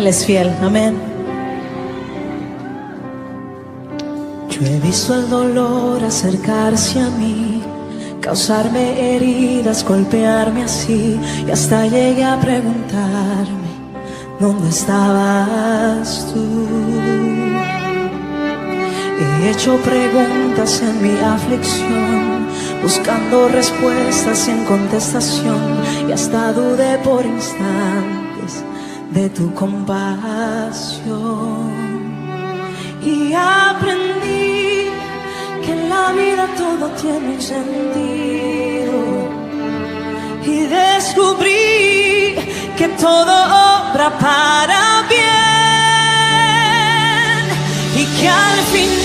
Él es fiel. Amén. Yo he visto el dolor acercarse a mí, causarme heridas, golpearme así, y hasta llegué a preguntarme, ¿dónde estabas tú? He hecho preguntas en mi aflicción, buscando respuestas sin contestación, y hasta dudé por instantes de tu compasión. Y aprendí que en la vida todo tiene sentido. Y descubrí que todo obra para bien. Y que al final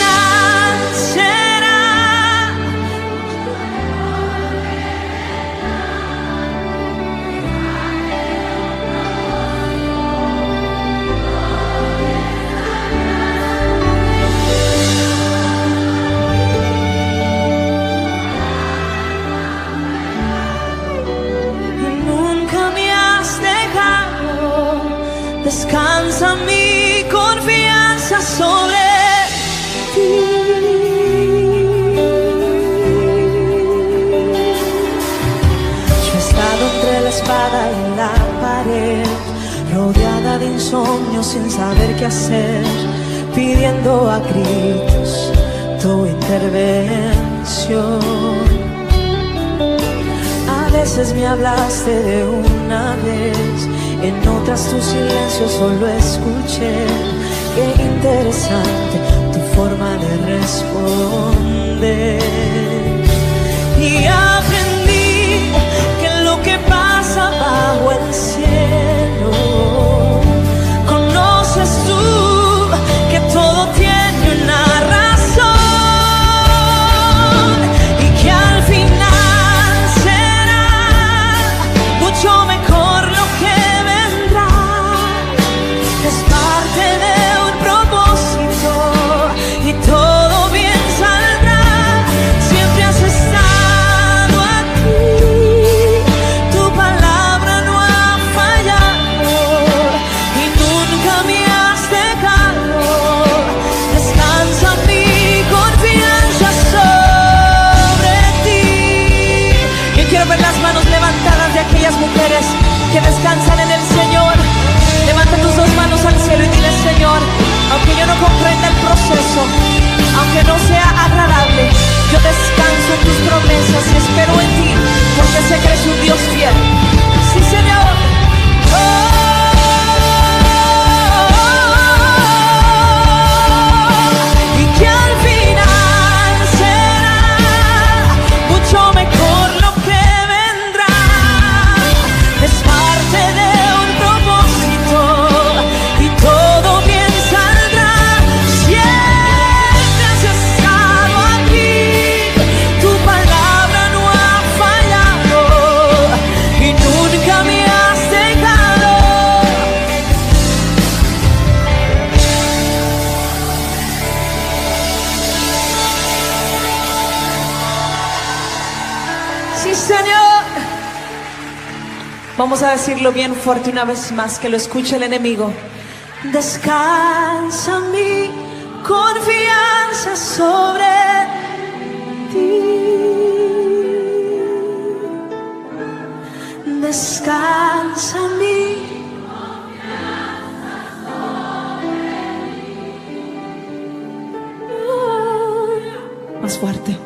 Descansa mi confianza sobre ti. Yo he estado entre la espada y la pared, rodeada de insomnio sin saber qué hacer, pidiendo a gritos tu intervención. A veces me hablaste de una vez, en otras tu silencio solo escuché. Qué interesante tu forma de responder. Y aprendí que lo que pasa bajo el cielo, Dios fiel. Decirlo bien fuerte una vez más, que lo escuche el enemigo. Descansa mi confianza sobre ti. Descansa mi Más fuerte.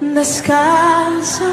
Descansa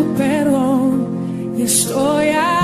tu perdón y estoy.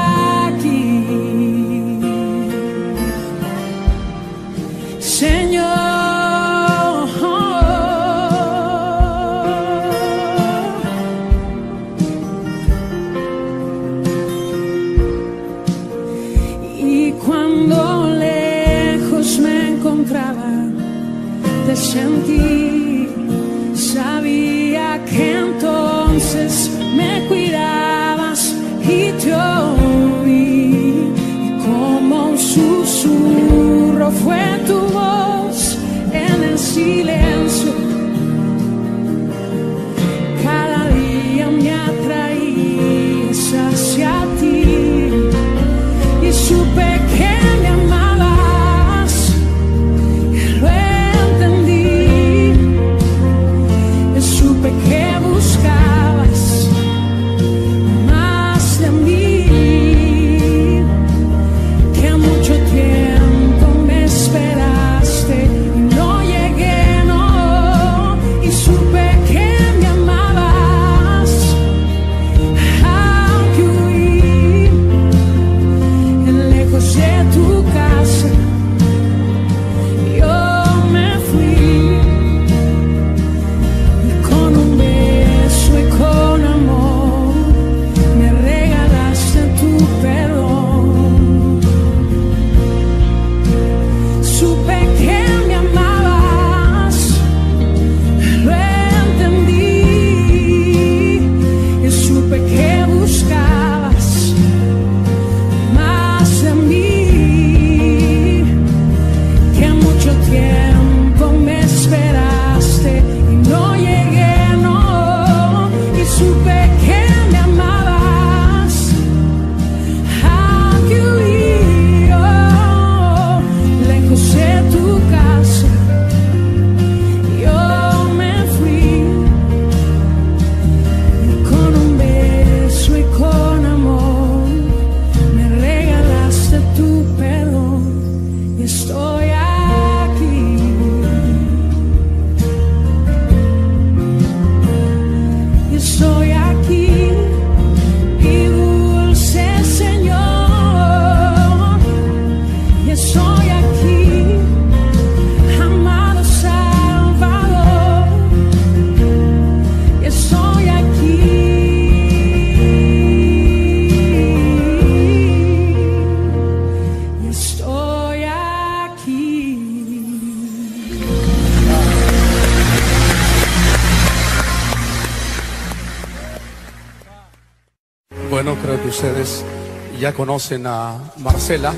conocen a Marcela,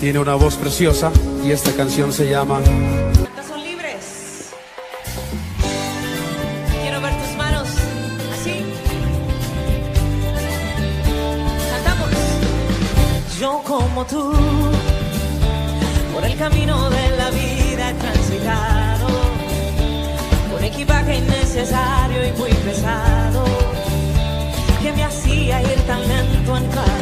tiene una voz preciosa y esta canción se llama... Son libres. Quiero ver tus manos así. Cantamos. Yo como tú, por el camino de la vida he transitado, con equipaje innecesario y muy pesado, que me hacía ir tan lento en cada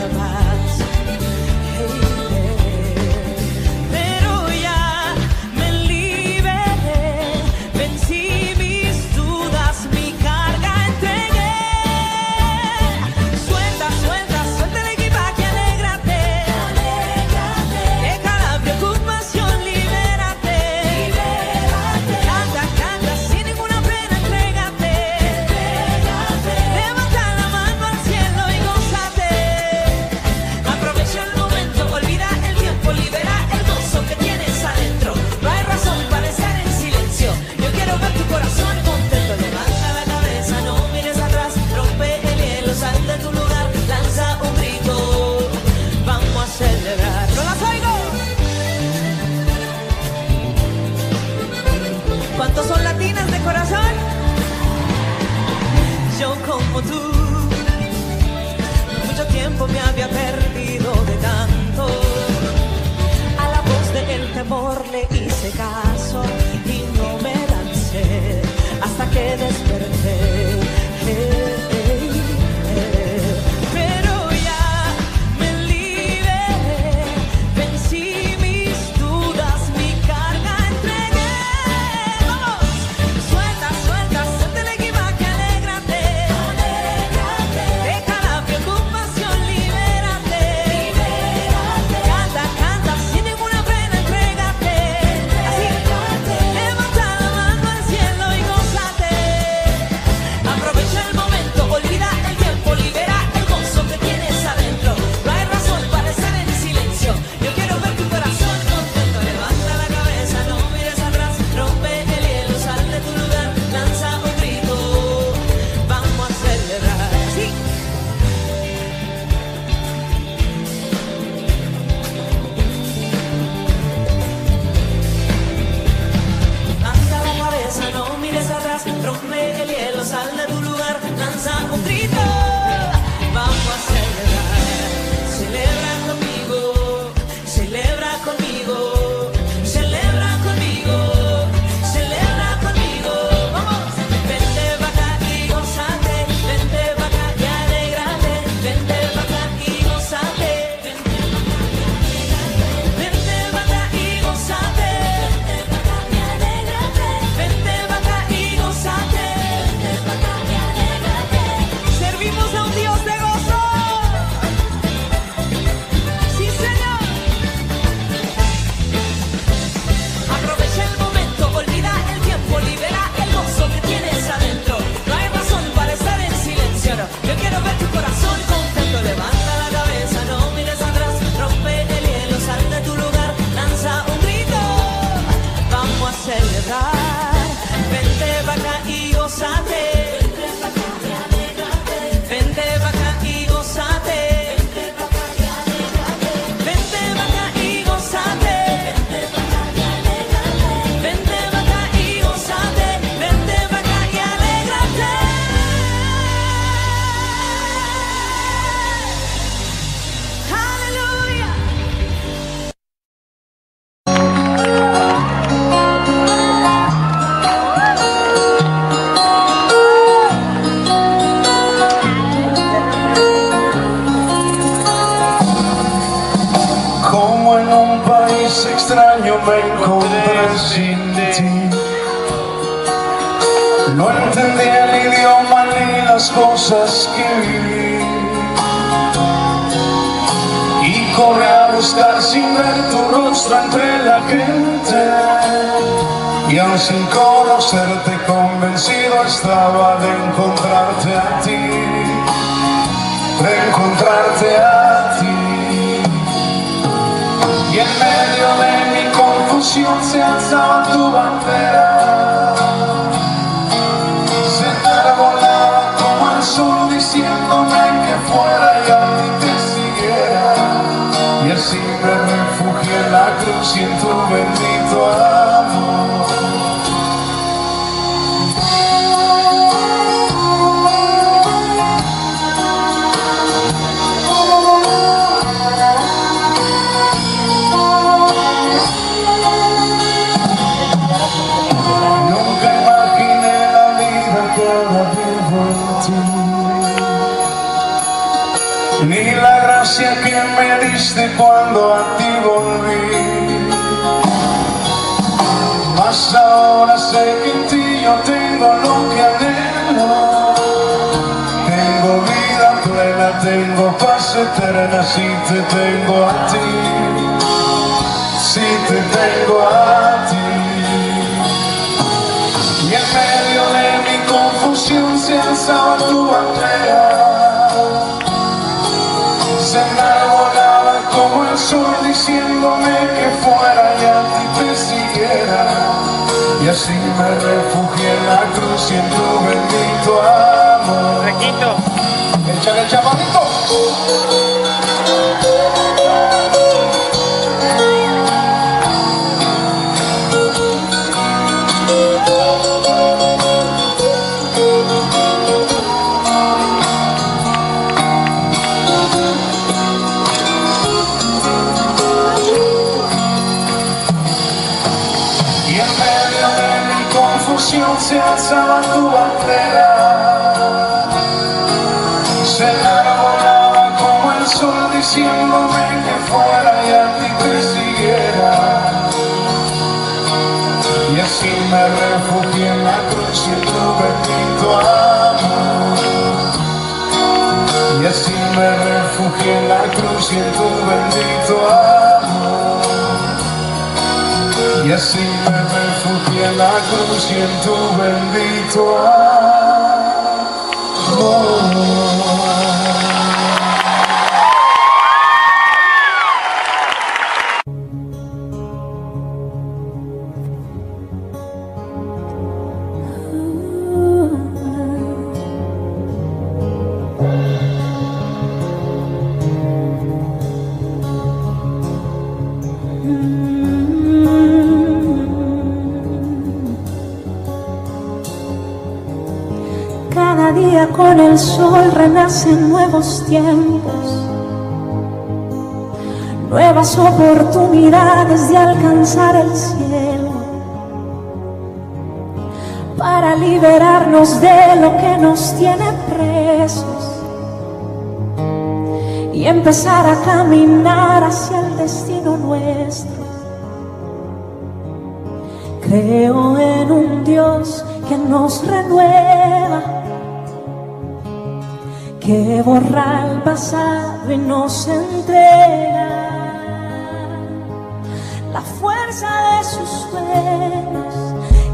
me refugié en la cruz y en tu bendito amor. Échale el chaparrito tu bendito amor y así me refugié en la cruz y en tu bendito amor. Con el sol renacen nuevos tiempos, nuevas oportunidades de alcanzar el cielo, para liberarnos de lo que nos tiene presos. Y empezar a caminar hacia el destino nuestro. Creo en un Dios que nos renueva, que borra el pasado y nos entrega la fuerza de sus sueños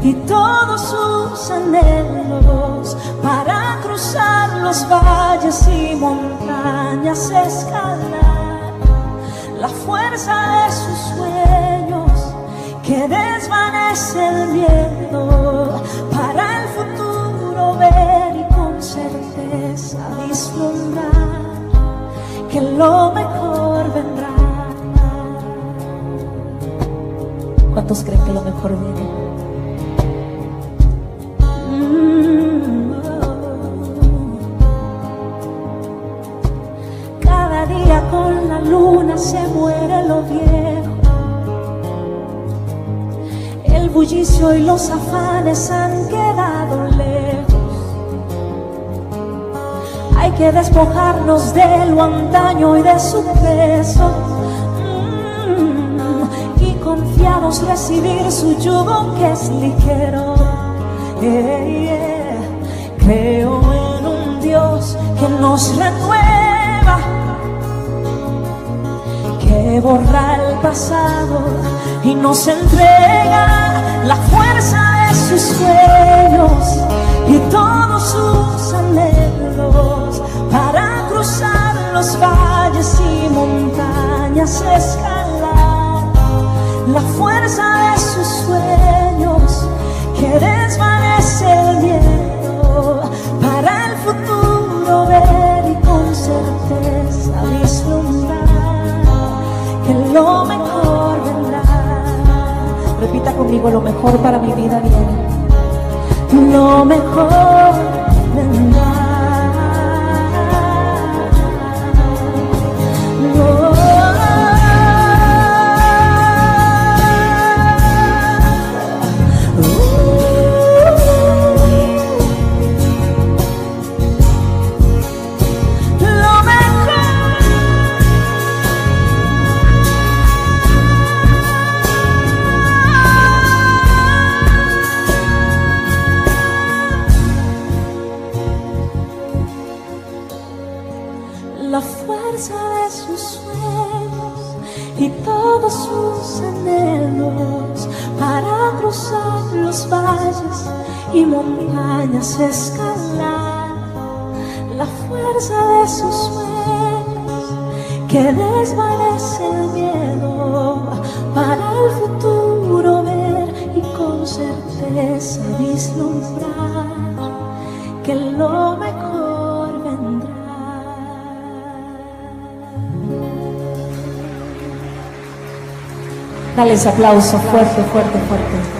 y todos sus anhelos para cruzar los valles y montañas, escalar. La fuerza de sus sueños que desvanece el miedo para el futuro ver lo mejor vendrá. ¿Cuántos creen que lo mejor viene? Mm, oh. Cada día con la luna se muere lo viejo. El bullicio y los afanes han que despojarnos de lo antaño y de su peso. Mm, y confiar podemos recibir su yugo que es ligero. Eh. Creo en un Dios que nos renueva, que borra el pasado y nos entrega la fuerza de sus sueños y todos sus para cruzar los valles y montañas, escalar la fuerza de sus sueños que desvanece el miedo para el futuro ver y con certeza vislumbrar que lo mejor vendrá. Repita conmigo, lo mejor para mi vida viene. Lo mejor vendrá. Lo que desvanece el miedo para el futuro ver y con certeza vislumbrar que lo mejor vendrá. Dale ese aplauso fuerte, fuerte, fuerte.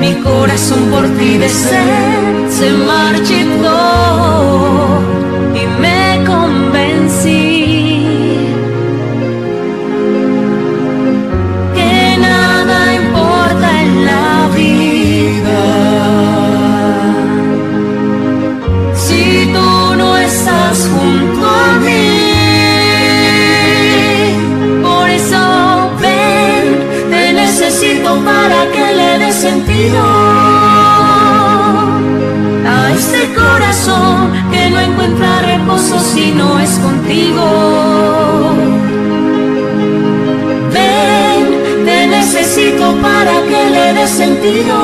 mi corazón por ti de sed se marchitó. si no es contigo. Ven, te necesito para que le des sentido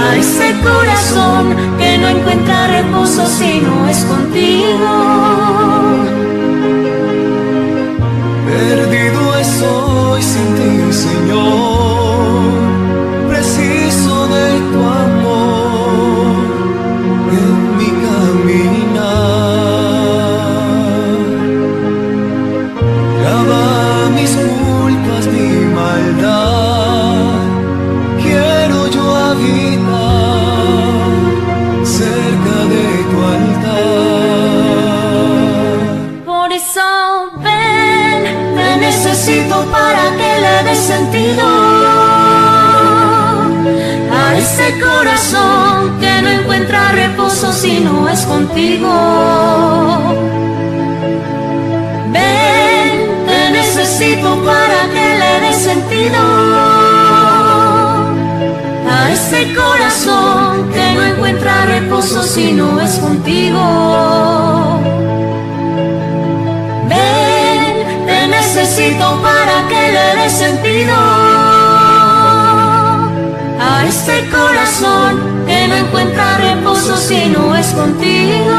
a ese corazón que no encuentra reposo si no es contigo. Perdido estoy sin ti, Señor reposo si no es contigo. Ven, te necesito para que le dé sentido a ese corazón que no encuentra reposo si no es contigo. Ven, te necesito para que le dé sentido a este corazón que no encuentra remedio si no es contigo.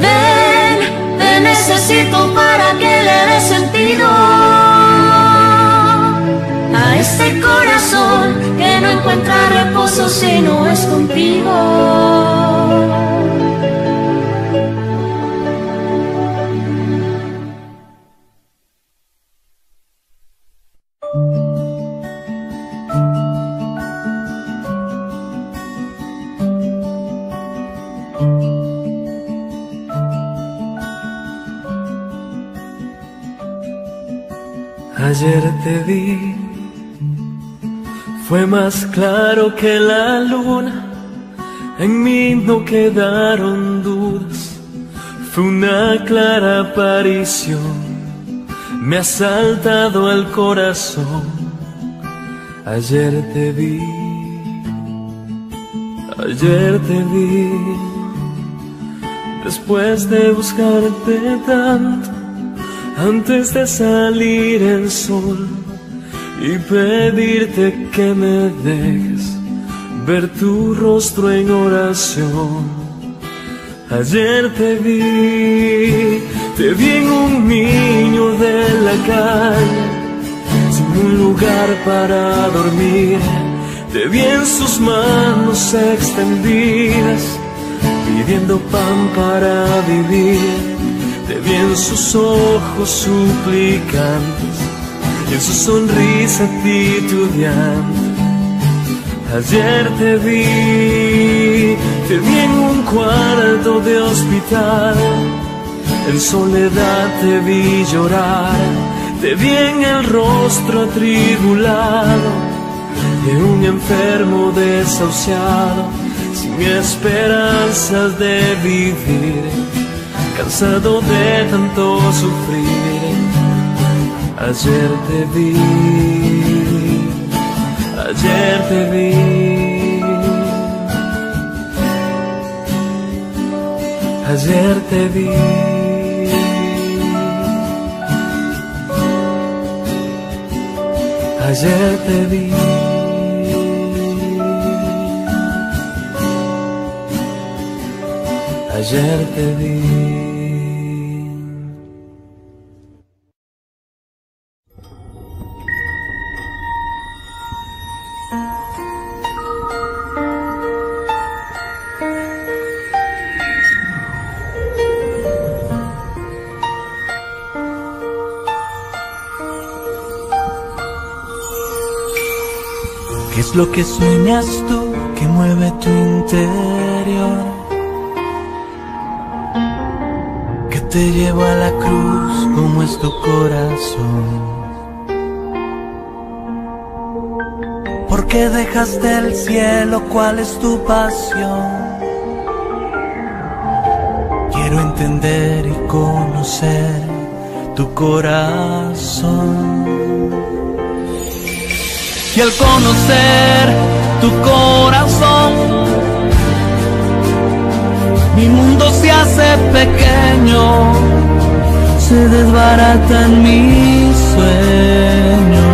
Ven, te necesito para que le dé sentido a este corazón que no encuentra reposo si no es contigo. Más claro que la luna, en mí no quedaron dudas, fue una clara aparición, me ha saltado al corazón. Ayer te vi, ayer te vi, después de buscarte tanto antes de salir el sol y pedirte que me dejes ver tu rostro en oración. Ayer te vi, te vi en un niño de la calle, sin un lugar para dormir, te vi en sus manos extendidas, pidiendo pan para vivir te vi en sus ojos suplicantes en su sonrisa titubeante. Ayer te vi, te vi en un cuarto de hospital, en soledad te vi llorar, te vi en el rostro atribulado de un enfermo desahuciado, sin esperanzas de vivir cansado de tanto sufrir. Ayer te vi, ayer te vi. Ayer te vi. Ayer te vi. Ayer te vi. Lo que sueñas tú que mueve tu interior? Que te lleva a la cruz como es tu corazón. ¿Por qué dejaste el cielo? ¿Cuál es tu pasión? Quiero entender y conocer tu corazón. Y al conocer tu corazón, mi mundo se hace pequeño, se desbaratan mis sueños.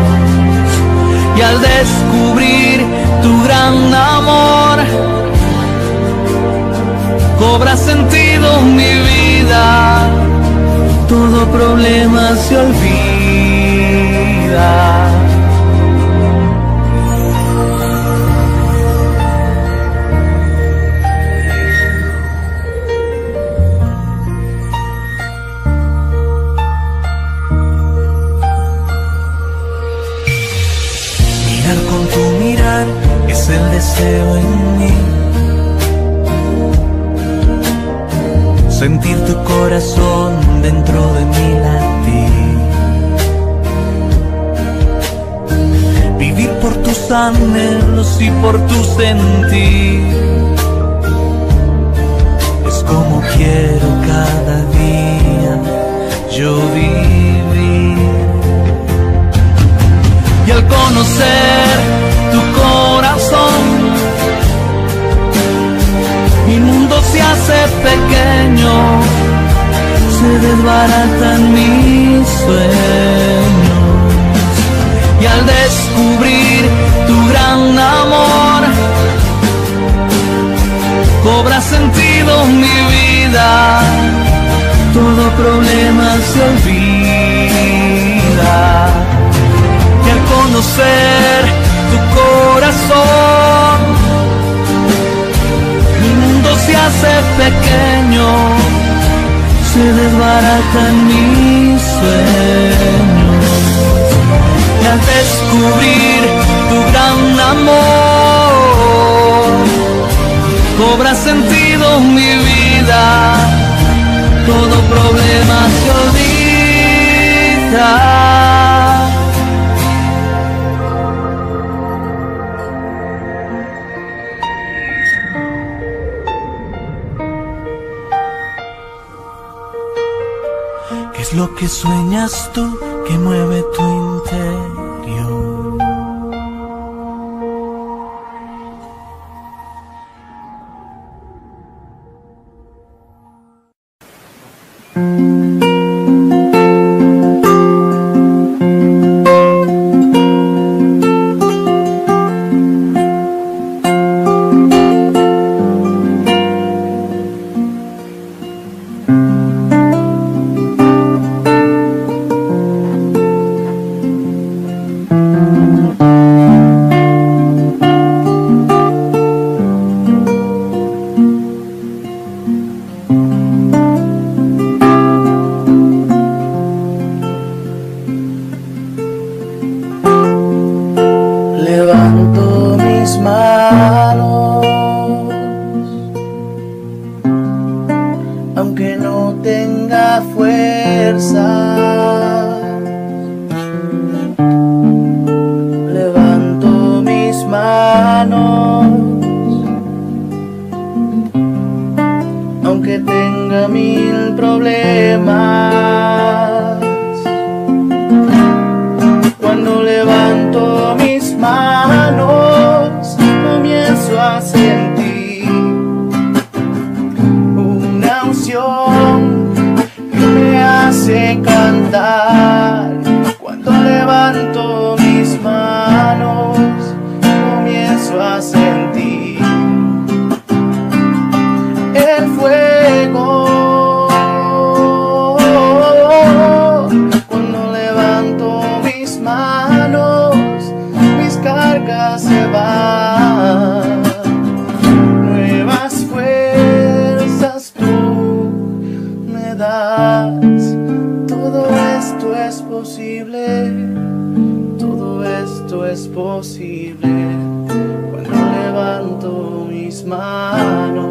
Y al descubrir tu gran amor, cobra sentido mi vida, todo problema se olvida. Mí. Sentir tu corazón dentro de mi latir. Vivir por tus anhelos y por tu sentir. Es como quiero cada día yo vivir y al conocer hace pequeño, se desbaratan mis sueños. Y al descubrir tu gran amor, cobra sentido mi vida, todo problema se olvida y al conocer tu corazón, se hace pequeño, se desbaratan mis sueños. Y al descubrir tu gran amor, cobra sentido mi vida, todo problema se olvida. Que sueñas tú que mueve tu mis manos.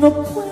Llegar. No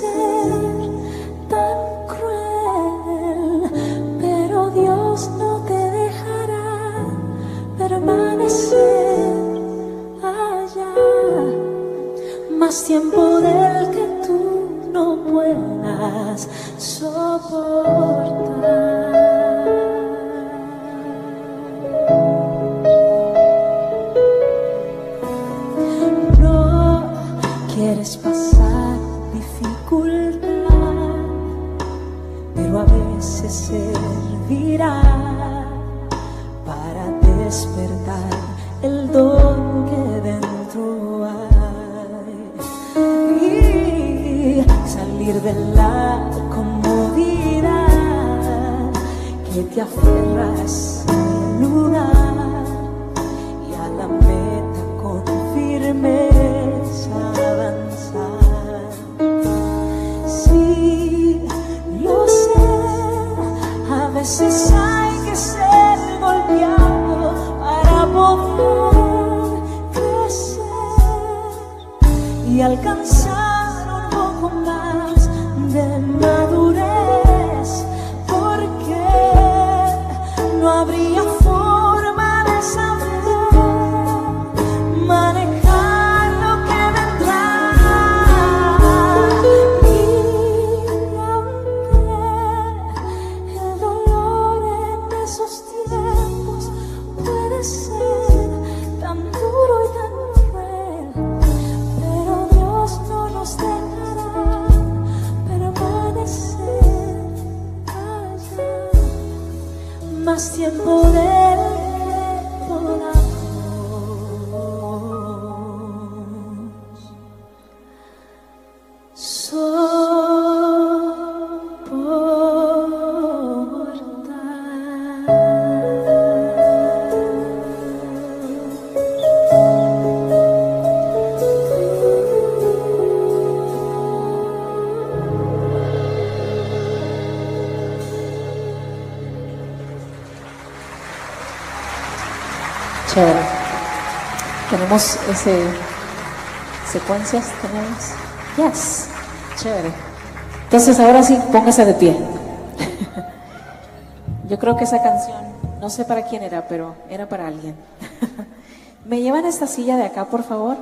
say tenemos ese secuencias, tenemos. Yes, chévere. Entonces ahora sí, póngase de pie. Yo creo que esa canción, no sé para quién era, pero era para alguien. ¿Me llevan esta silla de acá, por favor?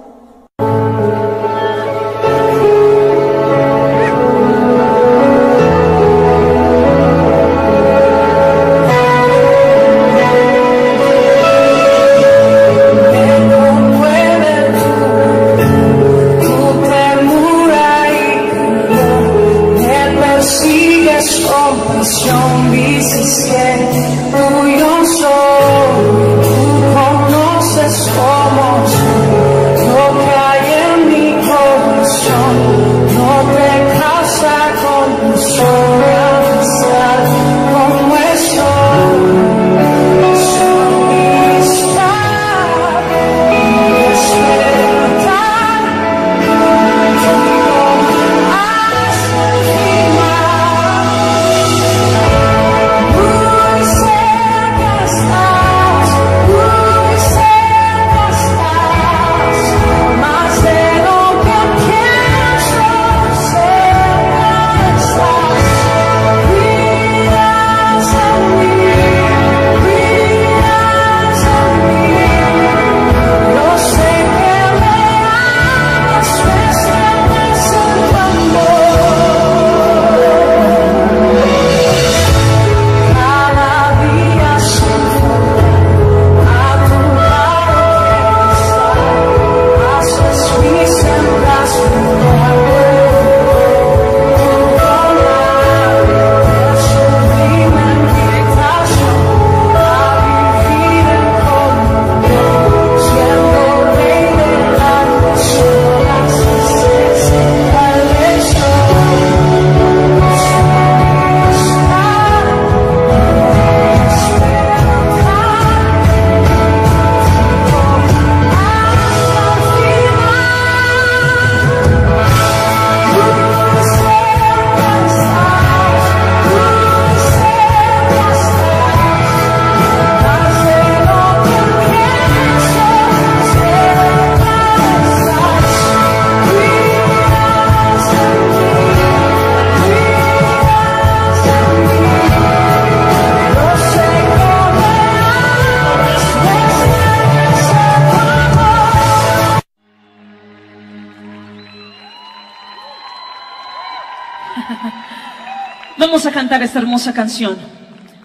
Cantar esta hermosa canción.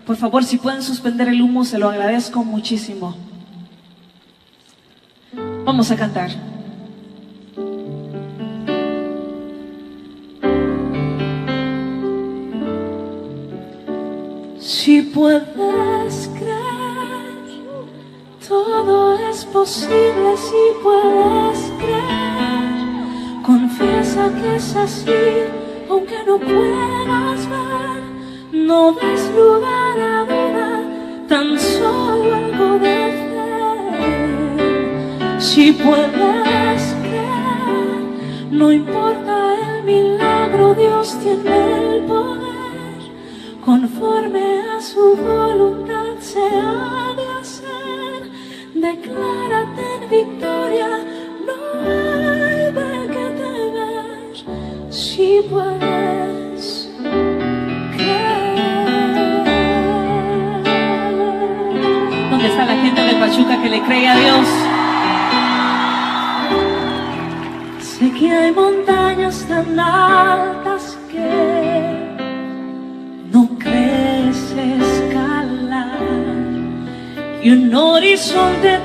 Por favor, si pueden suspender el humo, se lo agradezco muchísimo. Vamos a cantar.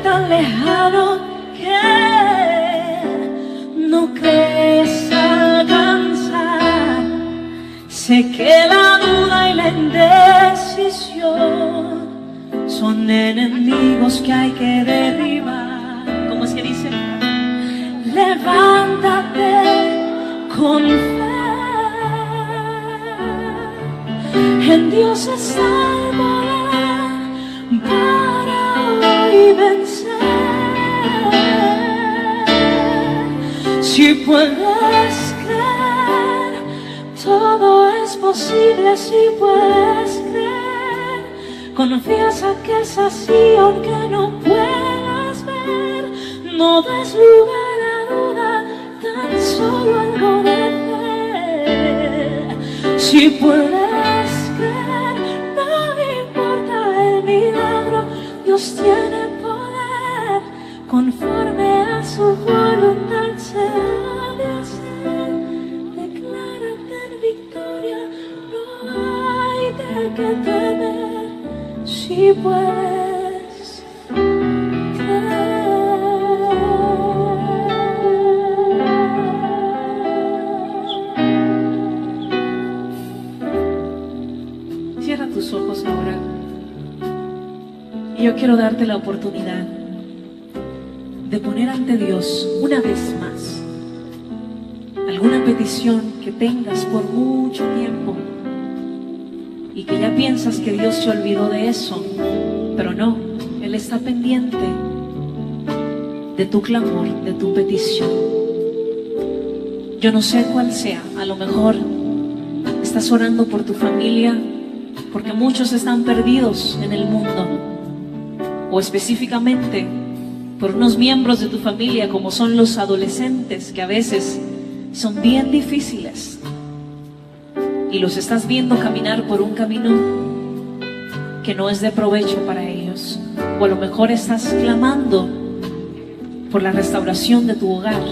Tan lejano que no crees alcanzar. Sé que la duda y la indecisión son enemigos que hay que derribar. ¿Cómo es que dice? Levántate con fe. En Dios el Si puedes creer, todo es posible si puedes creer. Confiesa que es así aunque no puedas ver. No des lugar a duda, tan solo algo de fe. Si puedes creer, no importa el milagro, Dios tiene poder. Conforme a su voluntad de qué temer. Si puedes Cierra tus ojos ahora. Y yo quiero darte la oportunidad de poner ante Dios una vez más alguna petición que tengas por mucho tiempo y que ya piensas que Dios se olvidó de eso, pero no, Él está pendiente de tu clamor, de tu petición. Yo no sé cuál sea, a lo mejor estás orando por tu familia, porque muchos están perdidos en el mundo, o específicamente por unos miembros de tu familia como son los adolescentes que a veces son bien difíciles y los estás viendo caminar por un camino que no es de provecho para ellos, o a lo mejor estás clamando por la restauración de tu hogar.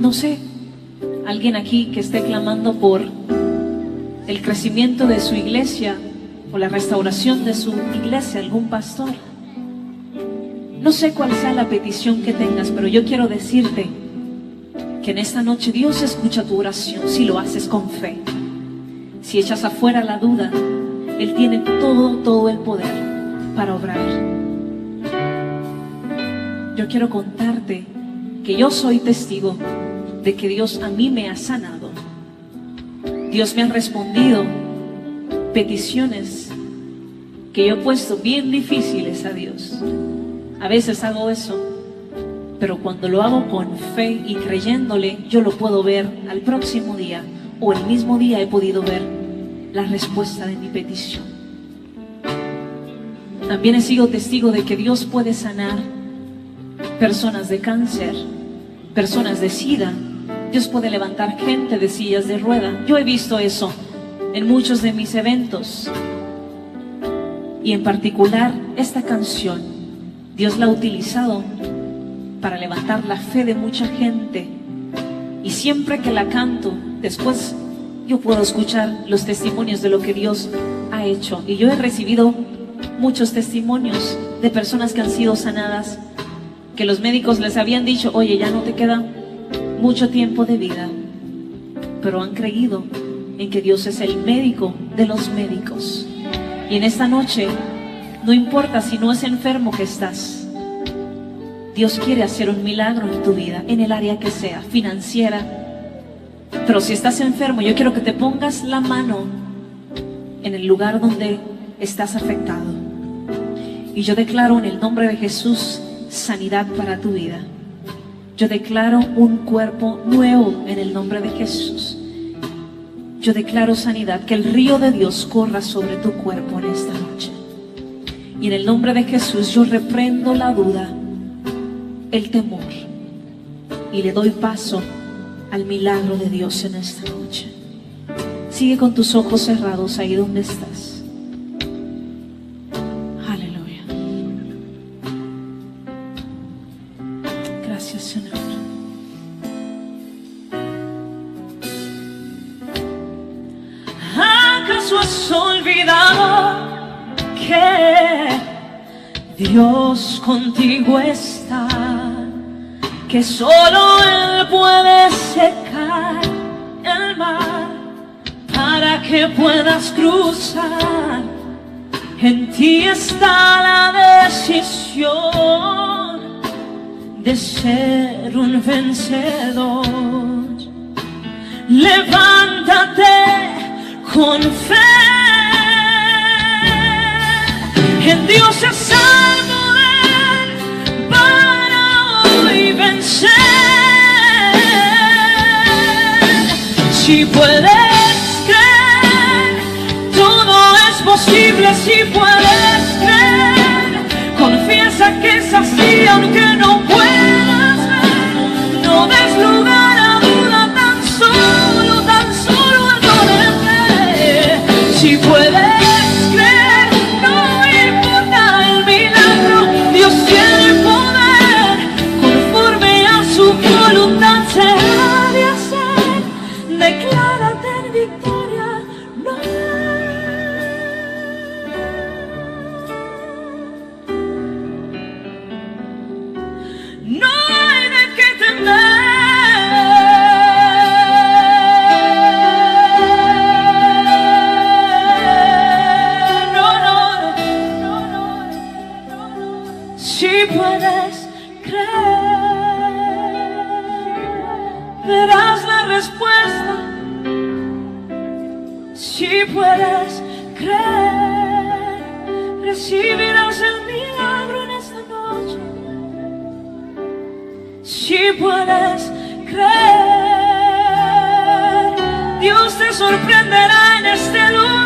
No sé, alguien aquí que esté clamando por el crecimiento de su iglesia o la restauración de su iglesia, algún pastor. No sé cuál sea la petición que tengas, pero yo quiero decirte que en esta noche Dios escucha tu oración si lo haces con fe. Si echas afuera la duda, Él tiene todo, todo el poder para obrar. Yo quiero contarte que yo soy testigo de que Dios a mí me ha sanado. Dios me ha respondido peticiones que yo he puesto bien difíciles a Dios. A veces hago eso, pero cuando lo hago con fe y creyéndole, yo lo puedo ver al próximo día o el mismo día he podido ver la respuesta de mi petición. También he sido testigo de que Dios puede sanar personas de cáncer, personas de sida. Dios puede levantar gente de sillas de rueda. Yo he visto eso en muchos de mis eventos. Y en particular esta canción, Dios la ha utilizado para levantar la fe de mucha gente. Y siempre que la canto, después yo puedo escuchar los testimonios de lo que Dios ha hecho. Y yo he recibido muchos testimonios de personas que han sido sanadas, que los médicos les habían dicho, oye, ya no te queda mucho tiempo de vida, pero han creído en que Dios es el médico de los médicos. Y en esta noche, no importa si no es enfermo que estás, Dios quiere hacer un milagro en tu vida, en el área que sea, financiera. Pero si estás enfermo, yo quiero que te pongas la mano en el lugar donde estás afectado. Y yo declaro en el nombre de Jesús sanidad para tu vida. Yo declaro un cuerpo nuevo en el nombre de Jesús. Yo declaro sanidad, que el río de Dios corra sobre tu cuerpo en esta noche. Y en el nombre de Jesús yo reprendo la duda, el temor y le doy paso al milagro de Dios en esta noche. Sigue con tus ojos cerrados ahí donde estás. Aleluya. Gracias Señor. ¿Acaso has olvidado que Dios contigo está? Que solo Él puede secar el mar para que puedas cruzar. En ti está la decisión de ser un vencedor. Levántate con fe. En Dios es el Si puedes creer, todo es posible. Si puedes creer, confiesa que es así, aunque no puedas si puedes creer, Dios te sorprenderá en este lugar.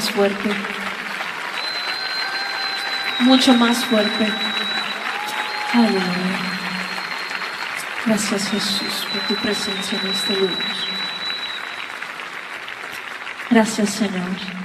Más fuerte. Mucho más fuerte. Aleluya. Gracias Jesús por tu presencia en este lugar. Gracias Señor.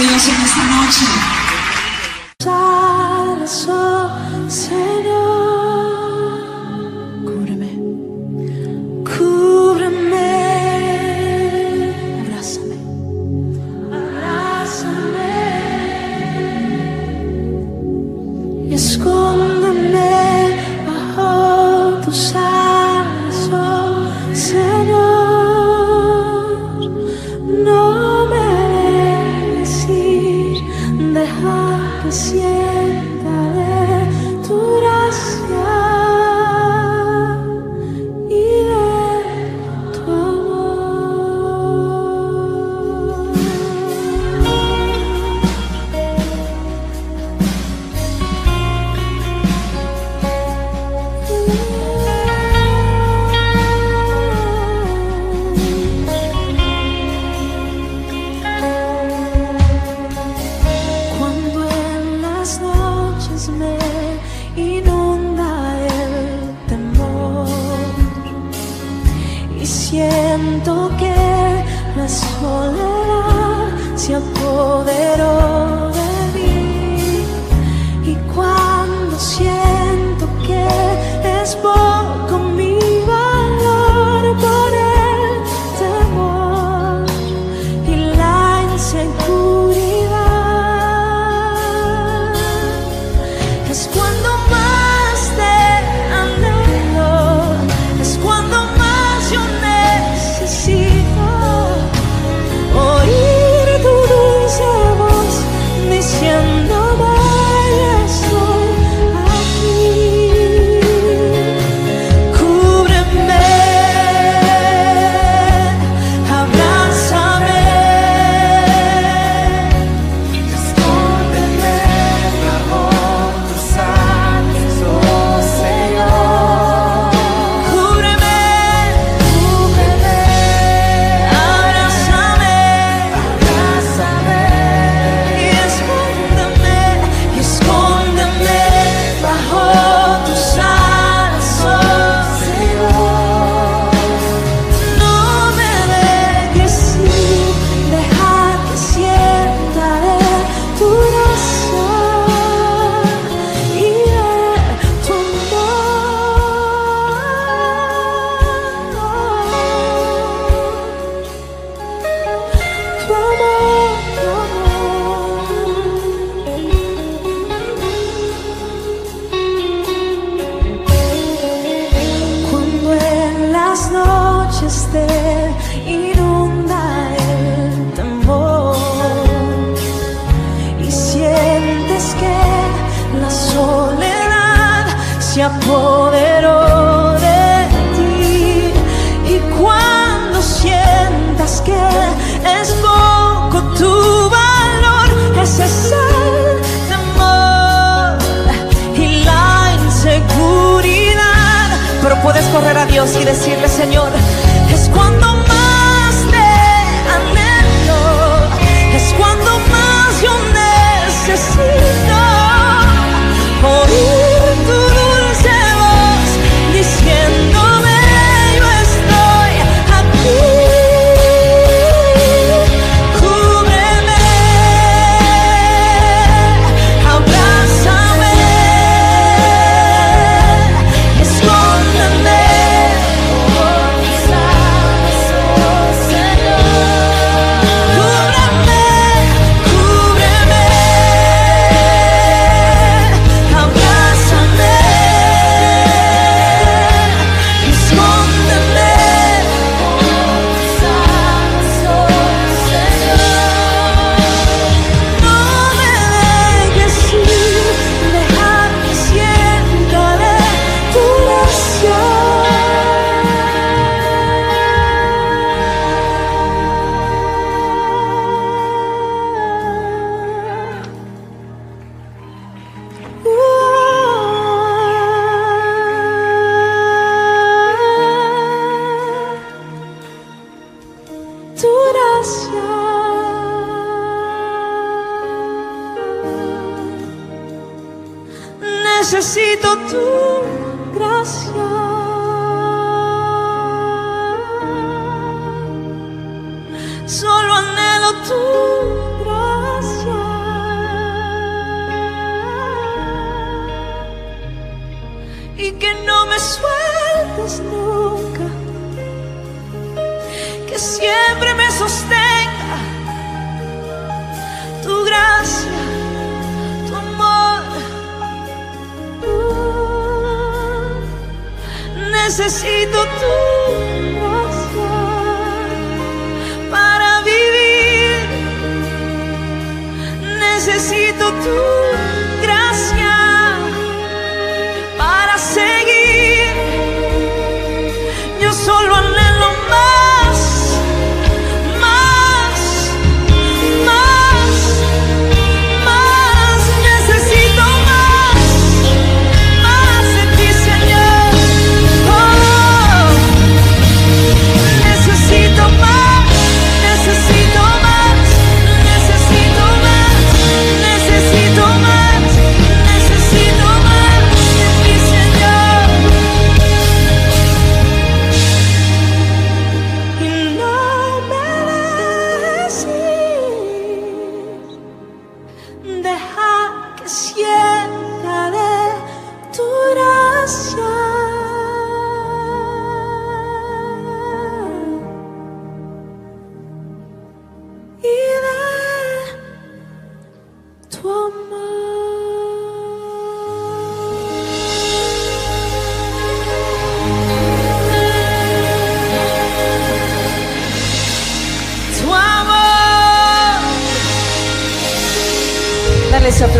maravilloso en esta noche. es poco tu valor, ese es el temor y la inseguridad. Pero puedes correr a Dios y decirle, Señor, es cuando más.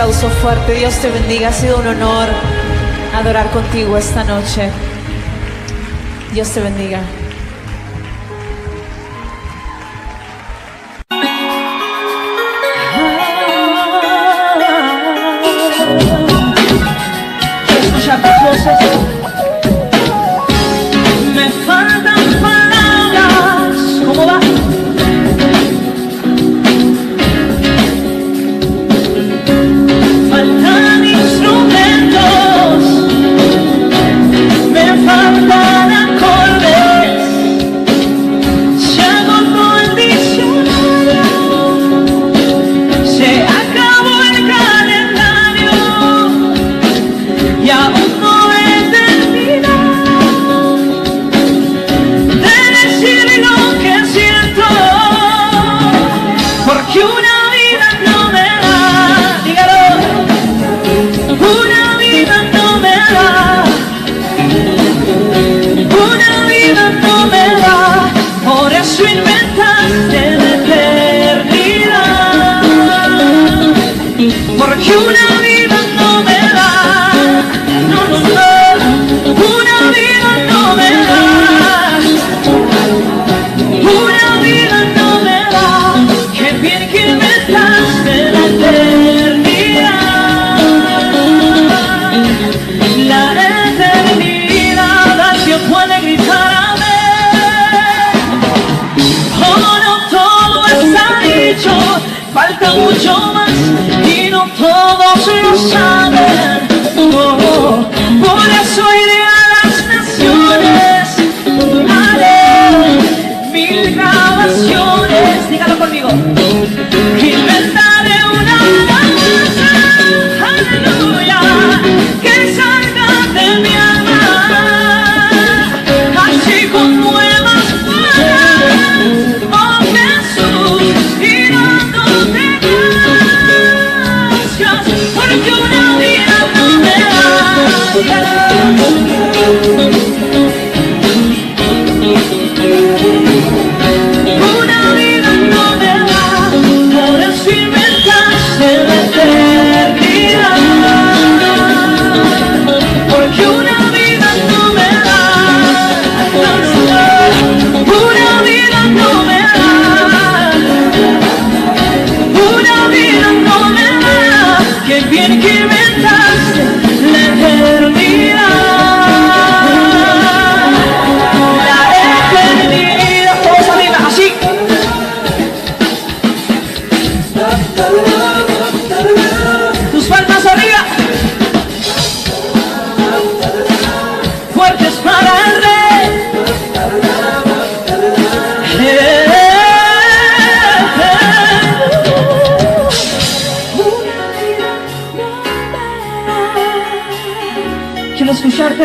aplauso fuerte. Dios te bendiga. Ha sido un honor adorar contigo esta noche. Dios te bendiga.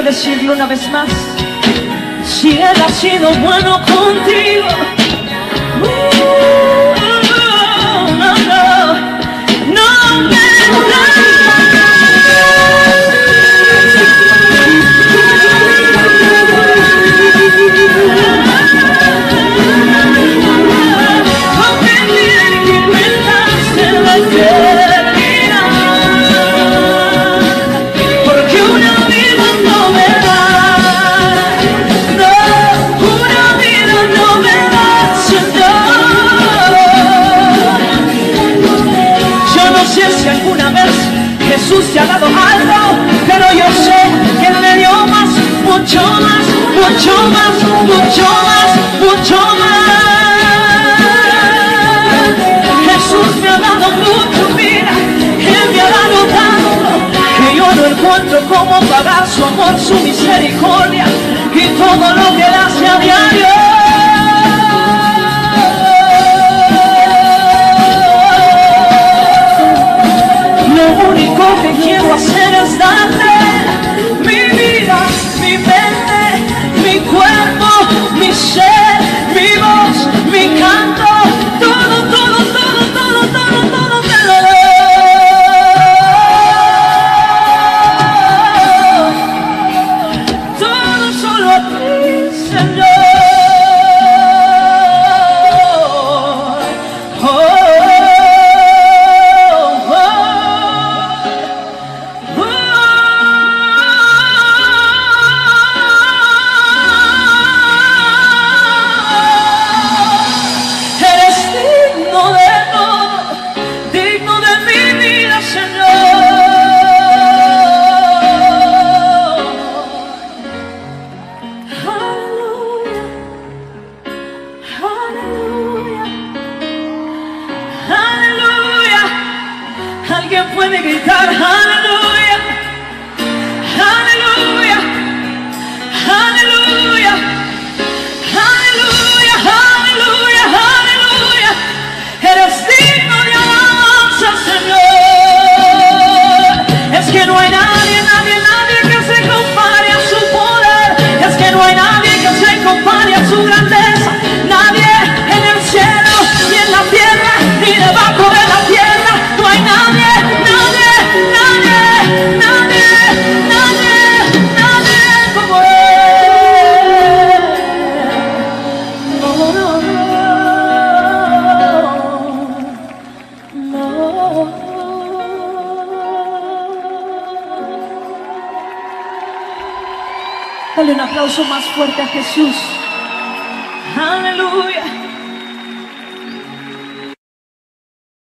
decirlo una vez más. Si él ha sido bueno contigo. se ha dado algo, pero yo sé que él me dio más, mucho más, mucho más, mucho más, mucho más. Jesús me ha dado mucho, vida, él me ha dado tanto, que yo no encuentro cómo pagar su amor, su misericordia y todo lo que él hace a diario. is the